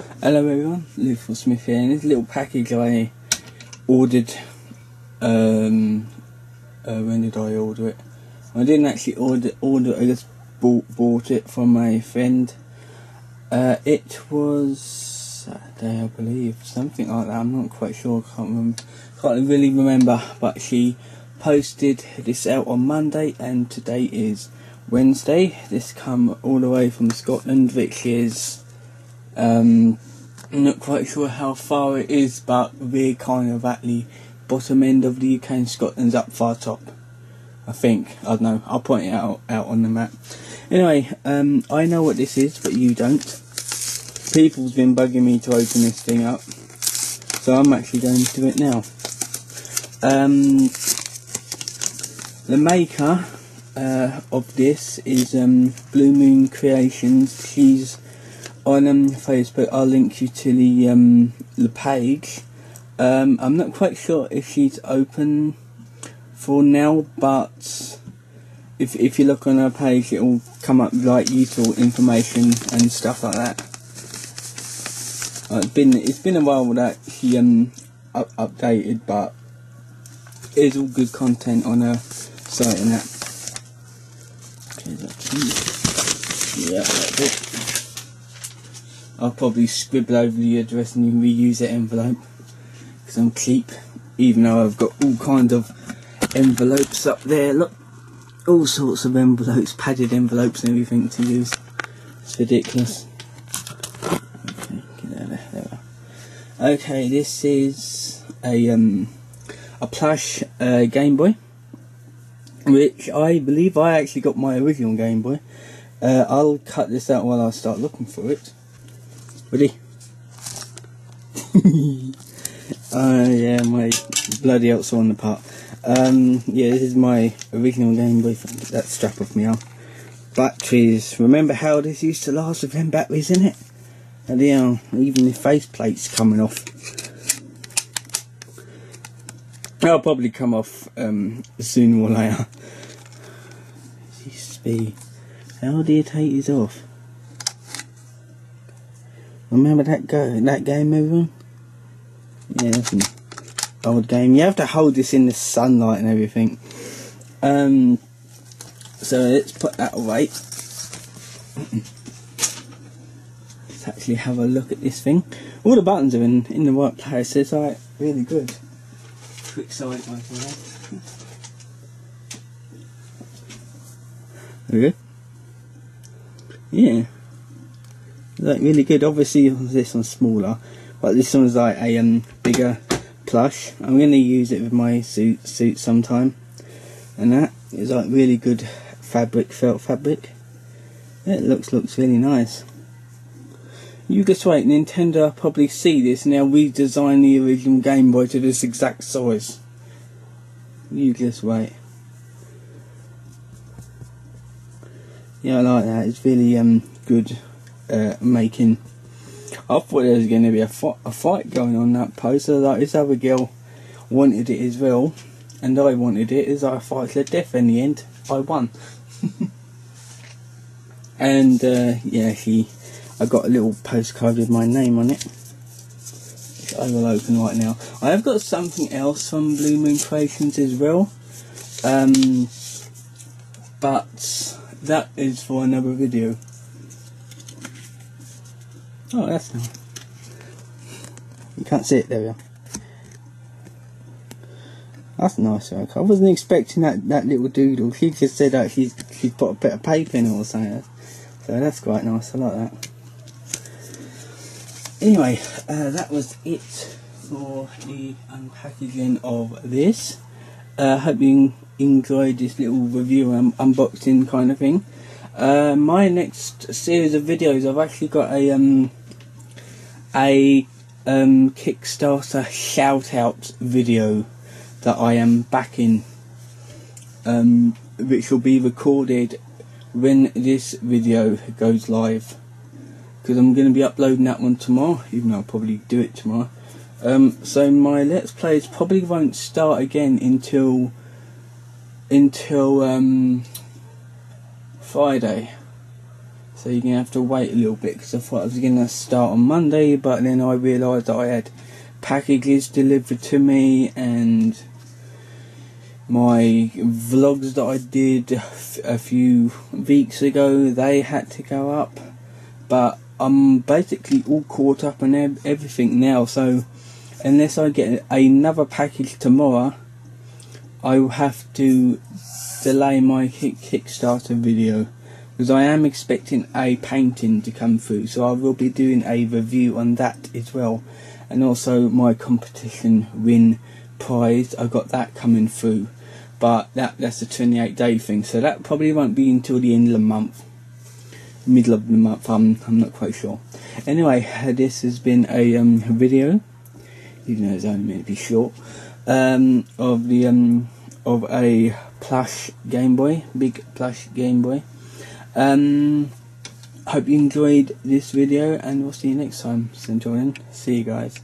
Hello everyone, Lethal Smith here, and this little package I ordered, um, uh, when did I order it? I didn't actually order, order I just bought, bought it from my friend. Uh, it was Saturday, I believe, something like that, I'm not quite sure, I can't remember, can't really remember, but she posted this out on Monday, and today is Wednesday. This come all the way from Scotland, which is um, I'm not quite sure how far it is, but we're kind of at the bottom end of the UK and Scotland's up far top. I think. I don't know. I'll point it out out on the map. Anyway, um, I know what this is, but you don't. People's been bugging me to open this thing up, so I'm actually going to do it now. Um, the maker uh, of this is um, Blue Moon Creations. She's on um, Facebook. I'll link you to the um, the page. Um, I'm not quite sure if she's open for now, but if if you look on her page, it will come up like useful information and stuff like that. Uh, it's been it's been a while that she um up, updated, but it's all good content on her site and that. Okay, that's yeah, that's it. I'll probably scribble over the address and reuse that envelope. Because I'm cheap even though I've got all kind of envelopes up there. Look all sorts of envelopes padded envelopes and everything to use. It's ridiculous. Okay, okay this is a um a plush uh, Game Boy which I believe I actually got my original Game Boy. Uh, I'll cut this out while I start looking for it Ready? uh, yeah, my bloody hell's on the part. Um, yeah, this is my original Game Boy. That strap off me arm. Batteries. Remember how this used to last with them batteries in it? And yeah, even the faceplate's coming off. I'll probably come off um, sooner or later. This used to be. How do you take these off? Remember that go that game, everyone? Yeah, that's an old game. You have to hold this in the sunlight and everything. Um, so let's put that away. let's actually have a look at this thing. All the buttons are in in the right place. It's like really good. Quick side by Okay. Yeah like really good. Obviously, this one's smaller, but this one's like a um, bigger plush. I'm going to use it with my suit suit sometime, and that is like really good fabric, felt fabric. It looks looks really nice. You just wait, Nintendo probably see this and they'll redesign the original Game Boy to this exact size. You just wait. Yeah, I like that. It's really um good uh, making. I thought there was going to be a, fight, a fight going on that poster. Like this other girl wanted it as well, and I wanted it. As I fight to death in the end, I won. and uh, yeah, she, I got a little postcard with my name on it. I will open right now. I have got something else from Blue Moon Creations as well. Um, but that is for another video. Oh, that's nice. You can't see it, there we are. That's nice work. I wasn't expecting that, that little doodle. She just said that she's, she's put a bit of paper in it or something. So that's quite nice. I like that. Anyway, uh, that was it for the unpackaging of this. Uh, hope you enjoyed this little review and unboxing kind of thing. Uh, my next series of videos, I've actually got a um, a um, Kickstarter shout out video that I am backing, um, which will be recorded when this video goes live. Because I'm going to be uploading that one tomorrow, even though I'll probably do it tomorrow. Um, so my Let's Plays probably won't start again until until um, Friday. So you're going to have to wait a little bit because I thought I was going to start on Monday, but then I realised that I had packages delivered to me and my vlogs that I did a few weeks ago, they had to go up. But I'm basically all caught up on everything now, so unless I get another package tomorrow, I will have to delay my Kickstarter video because I am expecting a painting to come through so I will be doing a review on that as well. And also my competition win prize I got that coming through. But that that's a 28 day thing so that probably won't be until the end of the month. Middle of the month I'm, I'm not quite sure. Anyway this has been a um, video even though it's only meant to be short um, of the um, of a plush Game Boy big plush Game Boy um, hope you enjoyed this video and we'll see you next time. Until then, see you guys.